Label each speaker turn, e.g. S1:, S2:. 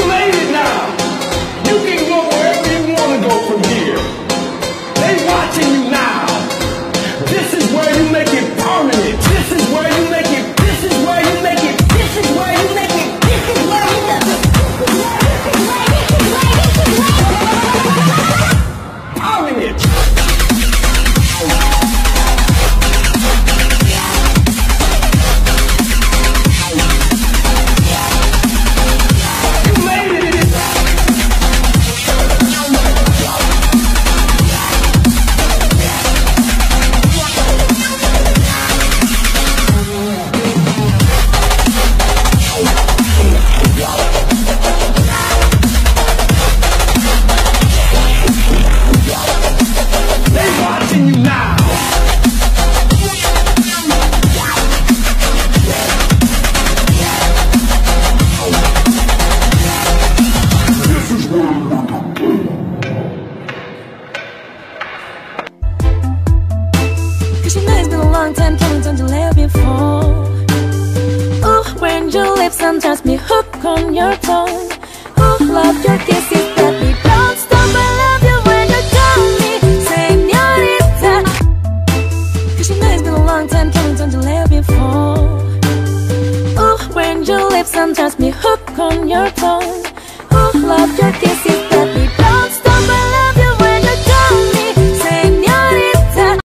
S1: you.
S2: You know it's been a long time coming, don't you love me? Ooh, when your lips sometimes me hook on your tongue Ooh, love your kisses that me don't stop I love you when you call me senorita Cause you know it's been a long time coming, don't you love me? Ooh, when your lips sometimes me hook on your tongue Ooh, love your kisses